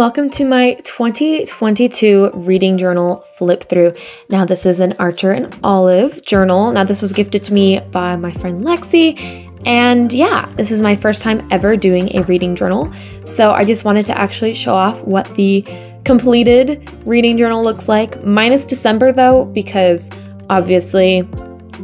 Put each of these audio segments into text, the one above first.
welcome to my 2022 reading journal flip through. Now, this is an Archer and Olive journal. Now, this was gifted to me by my friend Lexi. And yeah, this is my first time ever doing a reading journal. So I just wanted to actually show off what the completed reading journal looks like, minus December though, because obviously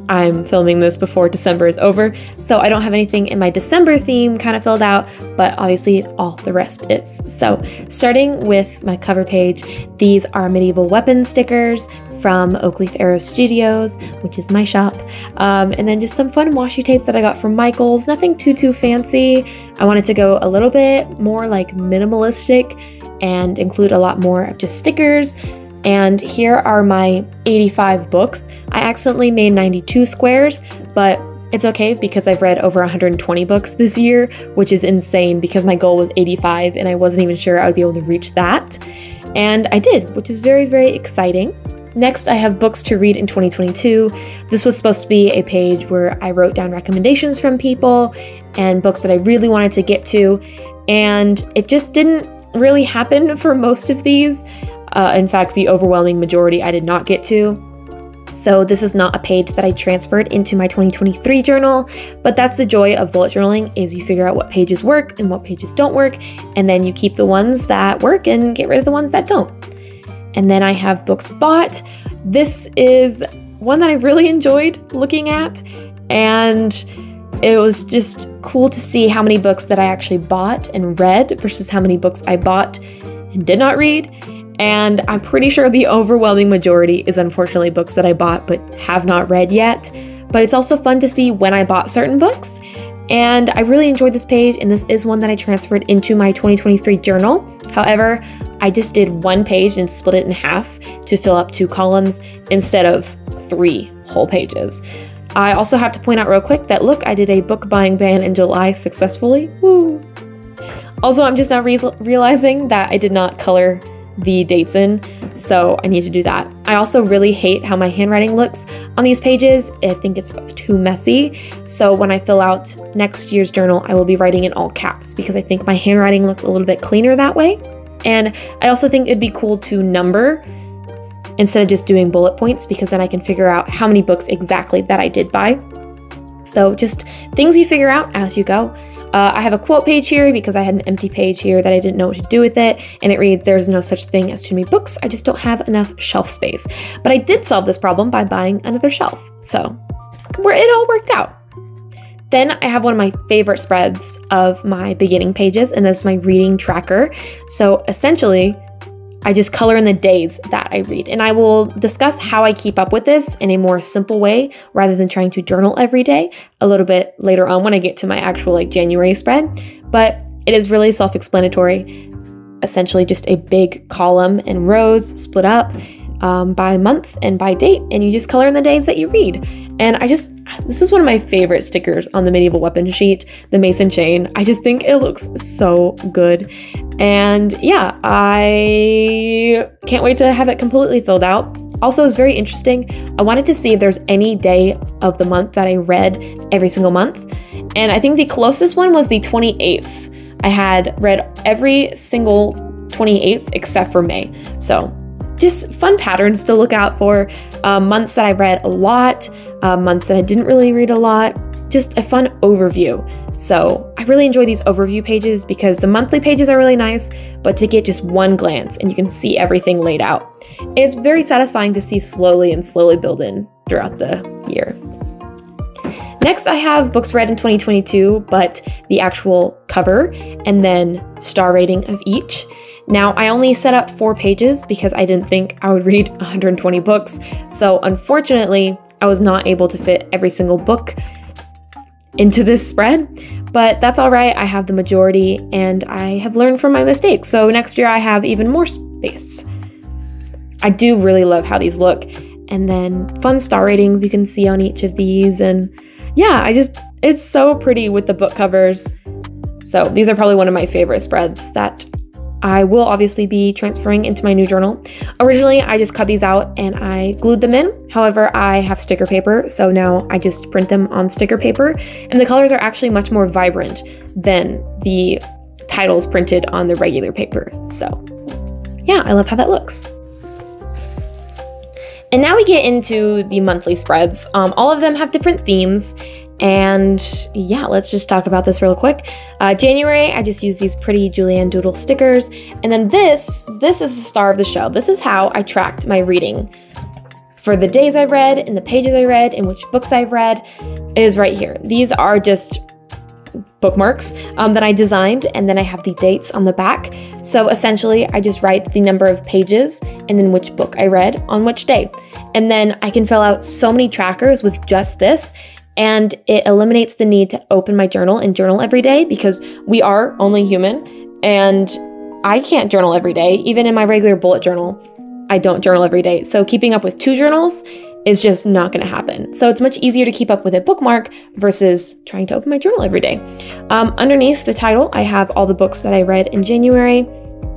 I'm filming this before December is over, so I don't have anything in my December theme kind of filled out, but obviously all the rest is. So, starting with my cover page, these are medieval weapon stickers from Oakleaf Arrow Studios, which is my shop, um, and then just some fun washi tape that I got from Michaels. Nothing too too fancy. I wanted to go a little bit more like minimalistic and include a lot more of just stickers and here are my 85 books. I accidentally made 92 squares, but it's okay because I've read over 120 books this year, which is insane because my goal was 85 and I wasn't even sure I would be able to reach that. And I did, which is very, very exciting. Next, I have books to read in 2022. This was supposed to be a page where I wrote down recommendations from people and books that I really wanted to get to, and it just didn't really happen for most of these. Uh, in fact, the overwhelming majority I did not get to. So this is not a page that I transferred into my 2023 journal, but that's the joy of bullet journaling is you figure out what pages work and what pages don't work, and then you keep the ones that work and get rid of the ones that don't. And then I have books bought. This is one that I really enjoyed looking at, and it was just cool to see how many books that I actually bought and read versus how many books I bought and did not read. And I'm pretty sure the overwhelming majority is unfortunately books that I bought but have not read yet. But it's also fun to see when I bought certain books. And I really enjoyed this page, and this is one that I transferred into my 2023 journal. However, I just did one page and split it in half to fill up two columns instead of three whole pages. I also have to point out real quick that look, I did a book buying ban in July successfully. Woo! Also, I'm just now re- realizing that I did not color the dates in, so I need to do that. I also really hate how my handwriting looks on these pages. I think it's too messy. So when I fill out next year's journal, I will be writing in all caps because I think my handwriting looks a little bit cleaner that way. And I also think it'd be cool to number instead of just doing bullet points because then I can figure out how many books exactly that I did buy. So just things you figure out as you go. Uh, I have a quote page here because I had an empty page here that I didn't know what to do with it, and it reads, There's no such thing as too many books, I just don't have enough shelf space. But I did solve this problem by buying another shelf, so where it all worked out. Then I have one of my favorite spreads of my beginning pages, and that's my reading tracker. So essentially, I just color in the days that I read. And I will discuss how I keep up with this in a more simple way rather than trying to journal every day a little bit later on when I get to my actual like January spread. But it is really self explanatory. Essentially, just a big column and rows split up um, by month and by date, and you just color in the days that you read. And I just, this is one of my favorite stickers on the medieval weapon sheet, the mace and chain. I just think it looks so good. And yeah, I can't wait to have it completely filled out. Also, it's very interesting. I wanted to see if there's any day of the month that I read every single month. And I think the closest one was the 28th. I had read every single 28th except for May. So just fun patterns to look out for. Uh, months that I read a lot, uh, months that I didn't really read a lot. Just a fun overview. So I really enjoy these overview pages because the monthly pages are really nice, but to get just one glance and you can see everything laid out. It's very satisfying to see slowly and slowly build in throughout the year. Next, I have books read in 2022, but the actual cover and then star rating of each. Now, I only set up four pages because I didn't think I would read 120 books. So, unfortunately, I was not able to fit every single book into this spread, but that's all right. I have the majority and I have learned from my mistakes. So, next year I have even more space. I do really love how these look. And then fun star ratings you can see on each of these. And yeah, I just, it's so pretty with the book covers. So, these are probably one of my favorite spreads that I will obviously be transferring into my new journal. Originally, I just cut these out and I glued them in. However, I have sticker paper, so now I just print them on sticker paper. And the colors are actually much more vibrant than the titles printed on the regular paper. So, yeah, I love how that looks. And now we get into the monthly spreads. Um, all of them have different themes. And yeah, let's just talk about this real quick. Uh, January, I just used these pretty Julianne Doodle stickers. And then this, this is the star of the show. This is how I tracked my reading. For the days I read and the pages I read and which books I've read is right here. These are just bookmarks um, that I designed, and then I have the dates on the back. So essentially, I just write the number of pages and then which book I read on which day. And then I can fill out so many trackers with just this, and it eliminates the need to open my journal and journal every day because we are only human, and I can't journal every day, even in my regular bullet journal. I don't journal every day. So keeping up with two journals is just not going to happen. So it's much easier to keep up with a bookmark versus trying to open my journal every day. Um, underneath the title, I have all the books that I read in January,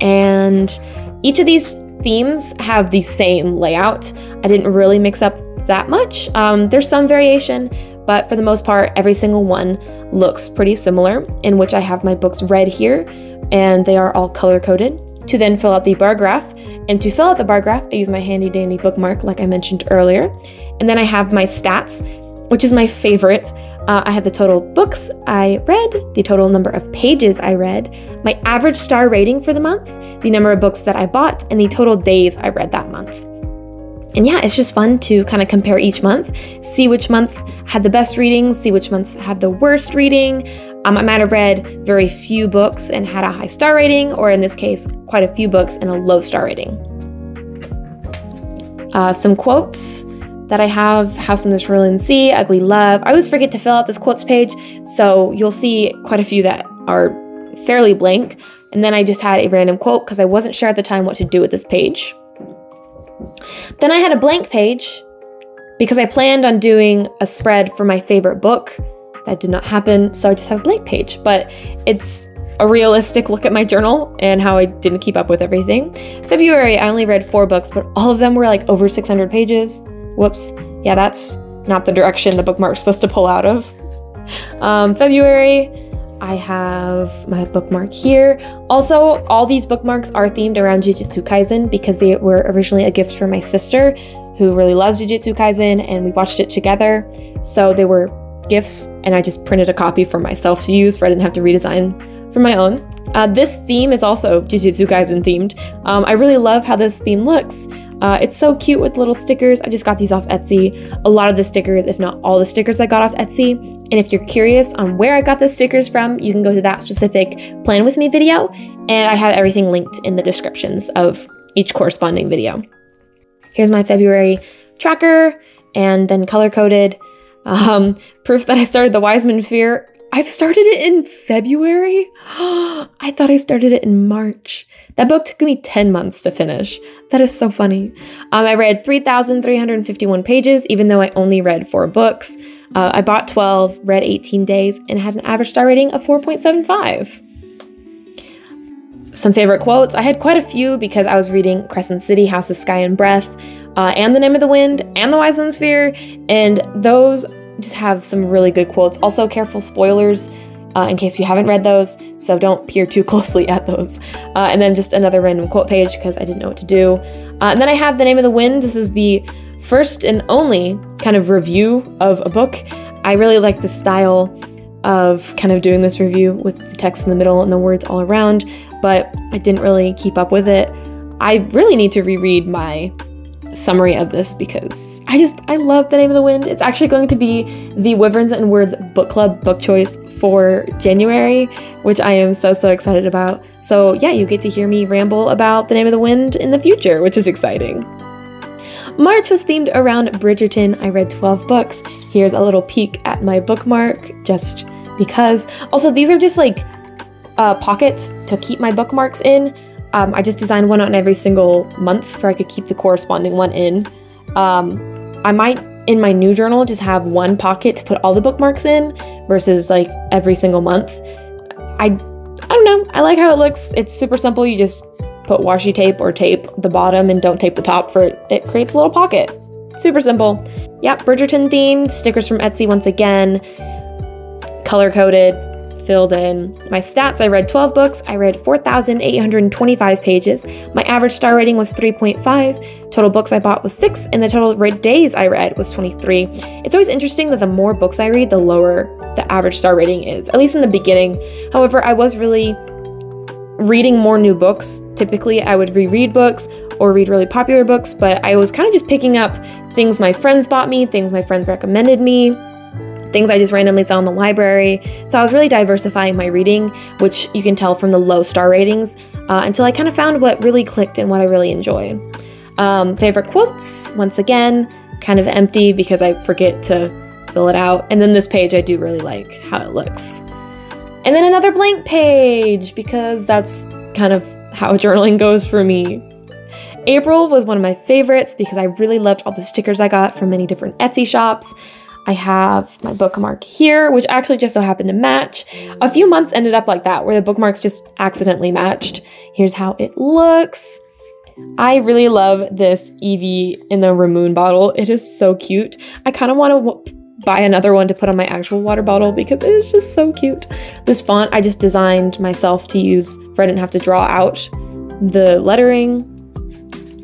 and each of these themes have the same layout. I didn't really mix up that much. Um, there's some variation, but for the most part, every single one looks pretty similar, in which I have my books read here, and they are all color coded to then fill out the bar graph. And to fill out the bar graph, I use my handy dandy bookmark, like I mentioned earlier. And then I have my stats, which is my favorite. Uh, I have the total books I read, the total number of pages I read, my average star rating for the month, the number of books that I bought, and the total days I read that month. And yeah, it's just fun to kind of compare each month, see which month had the best readings, see which months had the worst reading. Um, I might have read very few books and had a high star rating, or in this case, quite a few books and a low star rating. Uh, some quotes that I have House in the Cerulean Sea, Ugly Love. I always forget to fill out this quotes page, so you'll see quite a few that are fairly blank. And then I just had a random quote because I wasn't sure at the time what to do with this page. Then I had a blank page because I planned on doing a spread for my favorite book. That did not happen, so I just have a blank page. But it's a realistic look at my journal and how I didn't keep up with everything. February, I only read four books, but all of them were like over 600 pages. Whoops. Yeah, that's not the direction the bookmark's supposed to pull out of. Um, February, I have my bookmark here. Also, all these bookmarks are themed around Jujutsu Kaisen because they were originally a gift from my sister who really loves Jujutsu Kaisen and we watched it together. So they were gifts and I just printed a copy for myself to use so I didn't have to redesign for my own. Uh, this theme is also Jujutsu Kaisen themed. Um, I really love how this theme looks. Uh, it's so cute with little stickers. I just got these off Etsy. A lot of the stickers, if not all the stickers, I got off Etsy. And if you're curious on where I got the stickers from, you can go to that specific Plan With Me video, and I have everything linked in the descriptions of each corresponding video. Here's my February tracker, and then color coded. Um, proof that I started the Wise Man's Fear. I've started it in February? I thought I started it in March. That book took me 10 months to finish. That is so funny. Um, I read 3,351 pages, even though I only read four books. Uh, I bought 12, read 18 days, and had an average star rating of 4.75. Some favorite quotes. I had quite a few because I was reading Crescent City, House of Sky and Breath, uh, and The Name of the Wind, and The Wise Man's Fear, and those just have some really good quotes. Also, careful spoilers uh, in case you haven't read those, so don't peer too closely at those. Uh, and then just another random quote page because I didn't know what to do. Uh, and then I have The Name of the Wind. This is the first and only kind of review of a book. I really like the style of kind of doing this review with the text in the middle and the words all around, but I didn't really keep up with it. I really need to reread my summary of this because I just I love the name of the wind. It's actually going to be the Wyverns and Words book club book choice for January, which I am so so excited about. So yeah, you get to hear me ramble about the name of the wind in the future, which is exciting. March was themed around Bridgerton. I read 12 books. Here's a little peek at my bookmark just because. Also, these are just like uh, pockets to keep my bookmarks in. Um, I just designed one on every single month so I could keep the corresponding one in. Um, I might, in my new journal, just have one pocket to put all the bookmarks in versus like every single month. I, I don't know. I like how it looks. It's super simple. You just put washi tape or tape the bottom and don't tape the top for it. It creates a little pocket. Super simple. Yep, Bridgerton themed, stickers from Etsy once again, color coded, filled in my stats. I read 12 books, I read 4,825 pages. My average star rating was 3.5. Total books I bought was 6, and the total read days I read was 23. It's always interesting that the more books I read, the lower the average star rating is, at least in the beginning. However, I was really reading more new books. Typically, I would reread books or read really popular books, but I was kind of just picking up things my friends bought me, things my friends recommended me, things I just randomly saw in the library. So I was really diversifying my reading, which you can tell from the low star ratings, uh, until I kind of found what really clicked and what I really enjoy. Um, favorite quotes, once again, kind of empty because I forget to fill it out. And then this page I do really like how it looks. And then another blank page because that's kind of how journaling goes for me. April was one of my favorites because I really loved all the stickers I got from many different Etsy shops. I have my bookmark here, which actually just so happened to match. A few months ended up like that, where the bookmarks just accidentally matched. Here's how it looks. I really love this Eevee in the Ramune bottle. It is so cute. I kind of want to buy another one to put on my actual water bottle because it is just so cute. This font I just designed myself to use for I didn't have to draw out the lettering.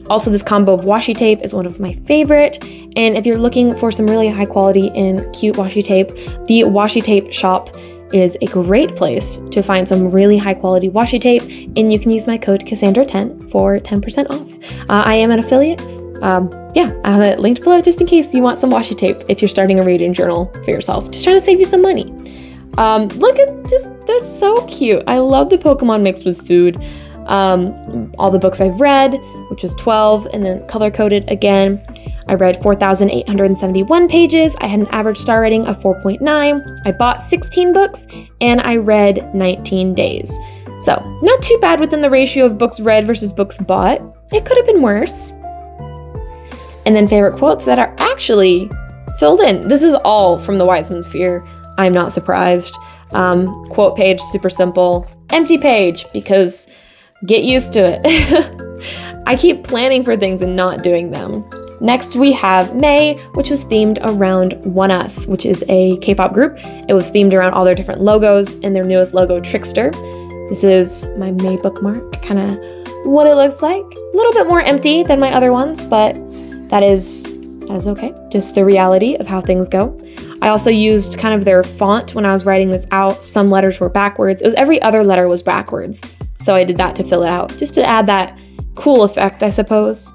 Also, this combo of washi tape is one of my favorite. And if you're looking for some really high quality and cute washi tape, the washi tape shop is a great place to find some really high quality washi tape. And you can use my code Cassandra10 for 10% off. Uh, I am an affiliate um, yeah, I have it linked below just in case you want some washi tape if you're starting a reading journal for yourself. Just trying to save you some money. Um, look at just that's so cute. I love the Pokemon mixed with food. Um, all the books I've read, which was 12, and then color coded again. I read 4,871 pages. I had an average star rating of 4.9. I bought 16 books and I read 19 days. So, not too bad within the ratio of books read versus books bought. It could have been worse and then favorite quotes that are actually filled in. This is all from the Wise Man's Fear. I'm not surprised. Um, quote page, super simple. Empty page, because get used to it. I keep planning for things and not doing them. Next, we have May, which was themed around One ONEUS, which is a K pop group. It was themed around all their different logos and their newest logo, Trickster. This is my May bookmark, kind of what it looks like. A little bit more empty than my other ones, but that is that is okay. Just the reality of how things go. I also used kind of their font when I was writing this out. Some letters were backwards. It was every other letter was backwards. So I did that to fill it out, just to add that cool effect, I suppose.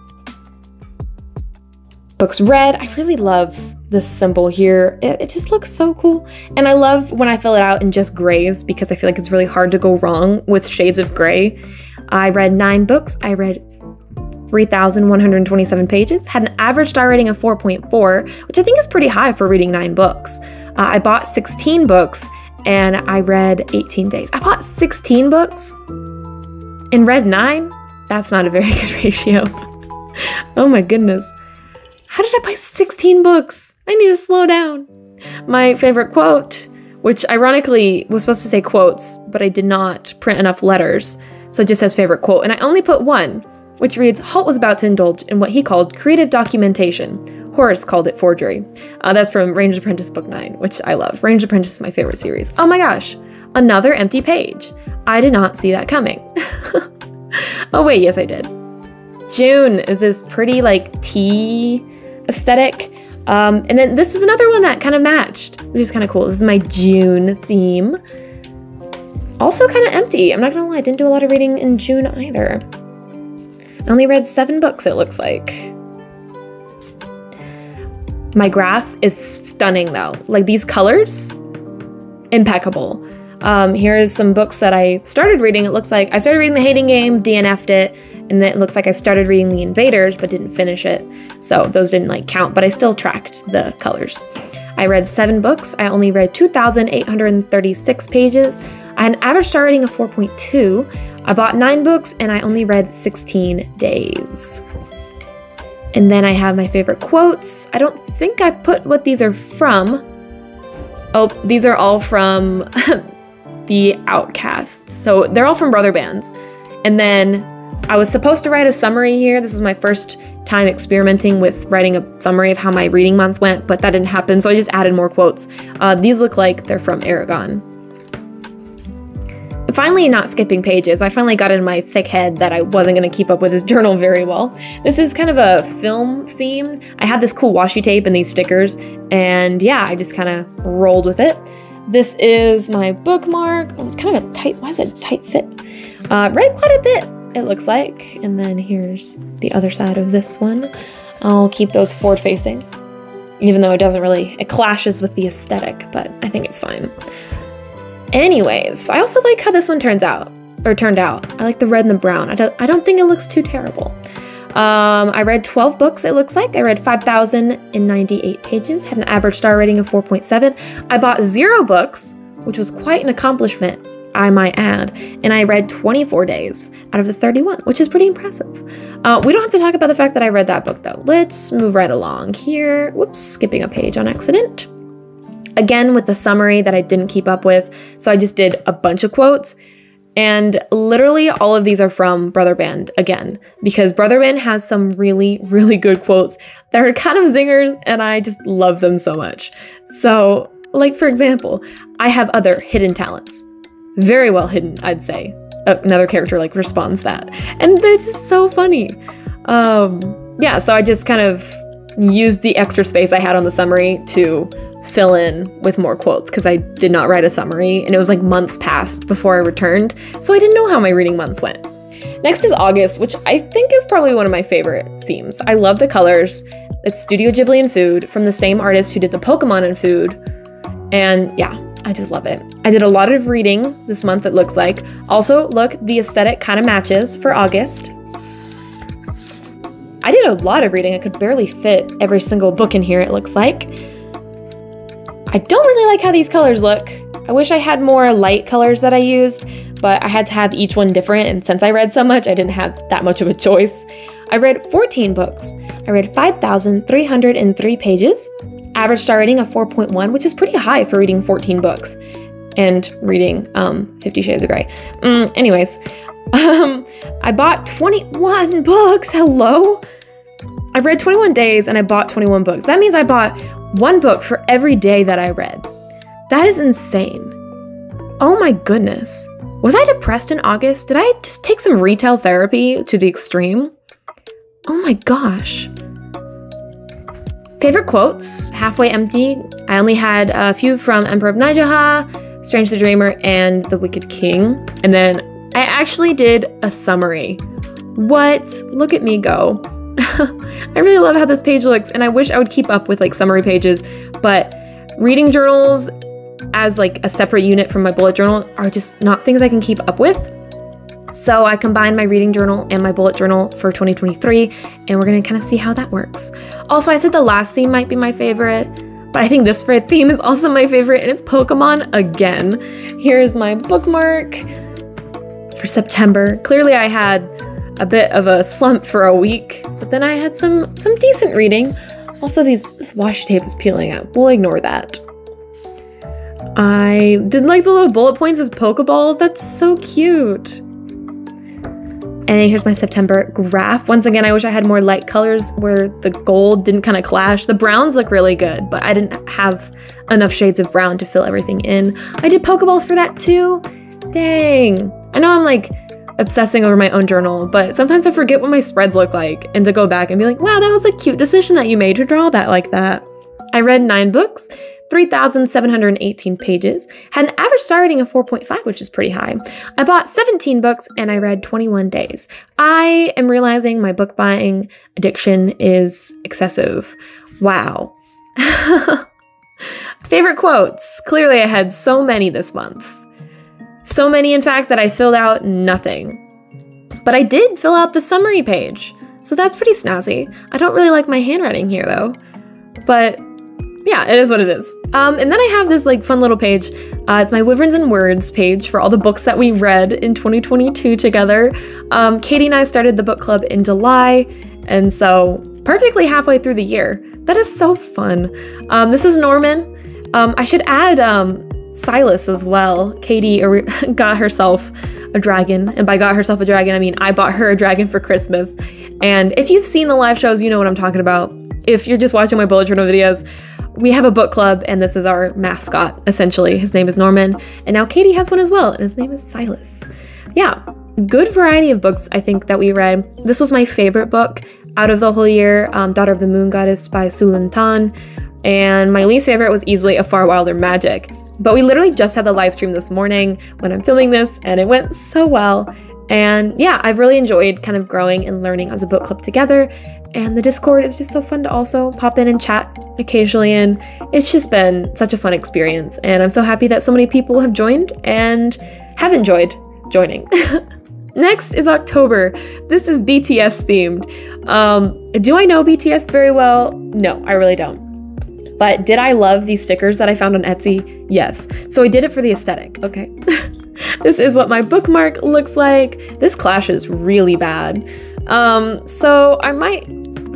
Books read. I really love this symbol here. It, it, just looks so cool. And I love when I fill it out in just grays because I feel like it's really hard to go wrong with shades of gray. I read nine books. I read 3,127 pages, had an average star rating of 4.4, which I think is pretty high for reading nine books. Uh, I bought 16 books and I read 18 days. I bought 16 books and read nine? That's not a very good ratio. oh my goodness. How did I buy 16 books? I need to slow down. My favorite quote, which ironically was supposed to say quotes, but I did not print enough letters. So it just says favorite quote. And I only put one which reads Halt was about to indulge in what he called creative documentation. Horace called it forgery. Uh, that's from Ranger's Apprentice Book 9, which I love. Ranger's Apprentice is my favorite series. Oh my gosh, another empty page. I did not see that coming. oh, wait, yes, I did. June is this pretty, like, tea aesthetic. Um, and then this is another one that kind of matched, which is kind of cool. This is my June theme. Also, kind of empty. I'm not gonna lie, I didn't do a lot of reading in June either. I only read seven books, it looks like. My graph is stunning though. Like these colors, impeccable. Um, here's some books that I started reading. It looks like I started reading The Hating Game, DNF'd it, and then it looks like I started reading The Invaders but didn't finish it. So those didn't like count, but I still tracked the colors. I read seven books. I only read 2,836 pages. I had an average star rating of 4.2. I bought nine books and I only read 16 days. And then I have my favorite quotes. I don't think I put what these are from. Oh, these are all from the Outcasts. So they're all from Brotherbands. And then I was supposed to write a summary here. This was my first time experimenting with writing a summary of how my reading month went, but that didn't happen, so I just added more quotes. Uh, these look like they're from Eragon. finally not skipping pages. I finally got in my thick head that I wasn't going to keep up with this journal very well. This is kind of a film theme. I had this cool washi tape and these stickers, and yeah, I just kind of rolled with it. This is my bookmark. Oh, it's kind of a tight, why is it tight fit? Uh, read quite a bit, it looks like. And then here's the other side of this one. I'll keep those forward facing, even though it doesn't really, it clashes with the aesthetic, but I think it's fine. Anyways, I also like how this one turns out, or turned out. I like the red and the brown. I don't, I don't think it looks too terrible. Um, I read 12 books, it looks like. I read 5,098 pages, had an average star rating of 4.7. I bought zero books, which was quite an accomplishment, I might add, and I read 24 days out of the 31, which is pretty impressive. Uh, we don't have to talk about the fact that I read that book though. Let's move right along here. Whoops, skipping a page on accident. Again, with the summary that I didn't keep up with, so I just did a bunch of quotes. And literally all of these are from Brotherband again, because Brotherband has some really, really good quotes that are kind of zingers, and I just love them so much. So, like for example, I have other hidden talents. Very well hidden, I'd say. Another character like responds that. And they're just so funny. Um, yeah, so I just kind of used the extra space I had on the summary to fill in with more quotes because I did not write a summary and it was like months past before I returned, so I didn't know how my reading month went. Next is August, which I think is probably one of my favorite themes. I love the colors. It's Studio Ghibli and Food from the same artist who did the Pokemon and Food. And yeah, I just love it. I did a lot of reading this month, it looks like. Also, look, the aesthetic kind of matches for August. I did a lot of reading. I could barely fit every single book in here, it looks like. I don't really like how these colors look. I wish I had more light colors that I used, but I had to have each one different, and since I read so much, I didn't have that much of a choice. I read 14 books. I read 5,303 pages, average star rating of 4.1, which is pretty high for reading 14 books and reading um, Fifty Shades of Grey. Mm, anyways, um, I bought 21 books. Hello? I've read 21 days and I bought 21 books. That means I bought one book for every day that I read. That is insane. Oh my goodness. Was I depressed in August? Did I just take some retail therapy to the extreme? Oh my gosh. Favorite quotes Halfway Empty. I only had a few from Emperor of Nihon-Ja, Strange the Dreamer, and The Wicked King. And then I actually did a summary. What? Look at me go. I really love how this page looks, and I wish I would keep up with like summary pages, but reading journals as like a separate unit from my bullet journal are just not things I can keep up with. So I combined my reading journal and my bullet journal for 2023, and we're gonna kind of see how that works. Also, I said the last theme might be my favorite, but I think this theme is also my favorite, and it's Pokemon again. Here's my bookmark for September. Clearly, I had a bit of a slump for a week, but then I had some some decent reading. Also, these this washi tape is peeling up. We'll ignore that. I did like the little bullet points as Pokeballs. That's so cute. And here's my September graph. Once again, I wish I had more light colors where the gold didn't kind of clash. The browns look really good, but I didn't have enough shades of brown to fill everything in. I did Pokeballs for that too. Dang. I know I'm like obsessing over my own journal, but sometimes I forget what my spreads look like and to go back and be like, wow, that was a cute decision that you made to draw that like that. I read nine books, 3,718 pages, had an average star rating of 4.5, which is pretty high. I bought 17 books and I read 21 days. I am realizing my book buying addiction is excessive. Wow. Favorite quotes. Clearly, I had so many this month. So many, in fact, that I filled out nothing. But I did fill out the summary page, so that's pretty snazzy. I don't really like my handwriting here though. But yeah, it is what it is. Um, and then I have this like fun little page. Uh, it's my Wyverns and Words page for all the books that we read in 2022 together. Um, Katie and I started the book club in July, and so perfectly halfway through the year. That is so fun. Um, this is Norman. Um, I should add um, Silas as well. Katie got herself a dragon, and by got herself a dragon, I mean I bought her a dragon for Christmas. And if you've seen the live shows, you know what I'm talking about. If you're just watching my bullet journal videos, we have a book club, and this is our mascot, essentially. His name is Norman. And now Katie has one as well, and his name is Silas. Yeah, good variety of books, I think, that we read. This was my favorite book out of the whole year um, Daughter of the Moon Goddess by Sue Lynn Tan. And my least favorite was easily A Far Wilder Magic. But we literally just had the live stream this morning when I'm filming this, and it went so well. And yeah, I've really enjoyed kind of growing and learning as a book club together. And the Discord is just so fun to also pop in and chat occasionally. And it's just been such a fun experience. And I'm so happy that so many people have joined and have enjoyed joining. Next is October. This is BTS themed. Um, do I know BTS very well? No, I really don't. But did I love these stickers that I found on Etsy? Yes. So I did it for the aesthetic, okay? this is what my bookmark looks like. This clashes really bad. Um, so I might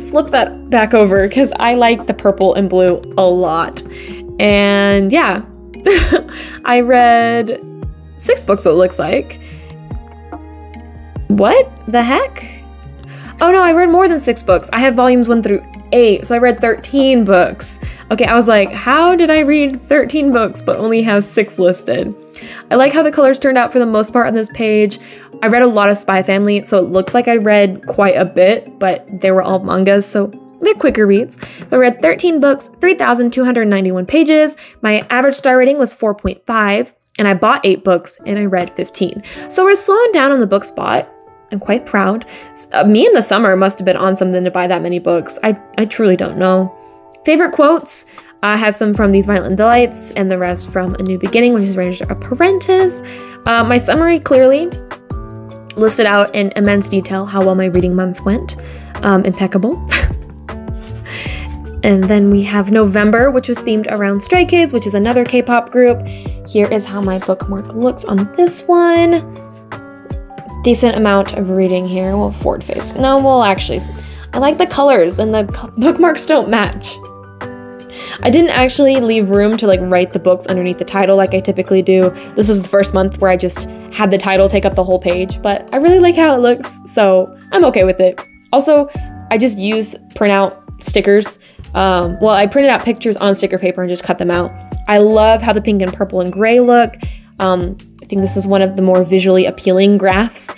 flip that back over because I like the purple and blue a lot. And yeah, I read six books, it looks like. What the heck? Oh no, I read more than six books. I have volumes one through eight, so I read 13 books. Okay, I was like, how did I read 13 books but only have six listed? I like how the colors turned out for the most part on this page. I read a lot of Spy Family, so it looks like I read quite a bit, but they were all mangas, so they're quicker reads. So I read 13 books, 3,291 pages. My average star rating was 4.5, and I bought eight books and I read 15. So we're slowing down on the book spot. Quite proud. Uh, me in the summer must have been on something to buy that many books. I, I truly don't know. Favorite quotes? I have some from These Violent Delights and the rest from A New Beginning, which is Ranger Apprentice. Uh, my summary clearly listed out in immense detail how well my reading month went. Um, impeccable. and then we have November, which was themed around Stray Kids, which is another K pop group. Here is how my bookmark looks on this one decent amount of reading here. We'll forward face. No, well, actually, I like the colors and the bookmarks don't match. I didn't actually leave room to like write the books underneath the title like I typically do. This was the first month where I just had the title take up the whole page, but I really like how it looks, so I'm okay with it. Also, I just use printout stickers. Um, well, I printed out pictures on sticker paper and just cut them out. I love how the pink and purple and gray look. Um, I think this is one of the more visually appealing graphs.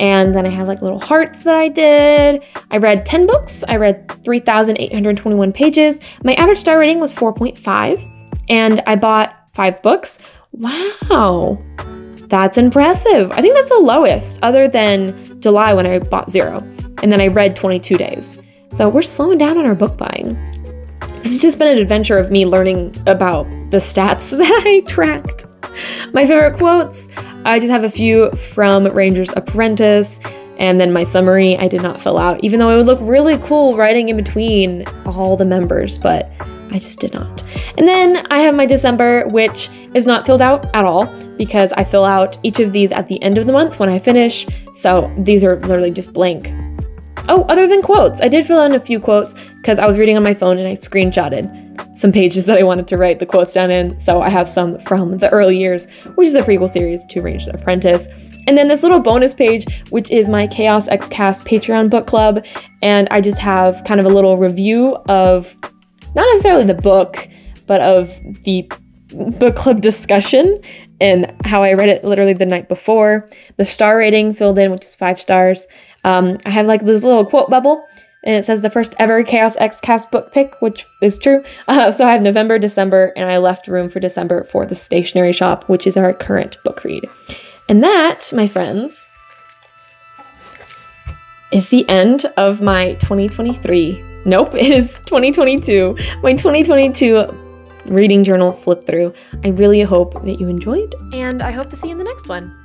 And then I have like little hearts that I did. I read 10 books. I read 3,821 pages. My average star rating was 4.5. And I bought five books. Wow. That's impressive. I think that's the lowest, other than July when I bought zero. And then I read 22 days. So we're slowing down on our book buying. This has just been an adventure of me learning about the stats that I tracked. my favorite quotes, I just have a few from Ranger's Apprentice. And then my summary I did not fill out, even though it would look really cool writing in between all the members, but I just did not. And then I have my December, which is not filled out at all because I fill out each of these at the end of the month when I finish. So these are literally just blank. Oh, other than quotes, I did fill in a few quotes because I was reading on my phone and I screenshotted some pages that I wanted to write the quotes down in. So I have some from the early years, which is a prequel series to Ranger's Apprentice. And then this little bonus page, which is my Chaos X Cass Patreon book club. And I just have kind of a little review of not necessarily the book, but of the book club discussion and how I read it literally the night before. The star rating filled in, which is five stars. Um, I have like this little quote bubble and it says the first ever Chaos X Cass book pick, which is true. Uh, so I have November, December, and I left room for December for the stationery shop, which is our current book read. And that, my friends, is the end of my 2023. Nope, it is 2022. My 2022 reading journal flip through. I really hope that you enjoyed, and I hope to see you in the next one.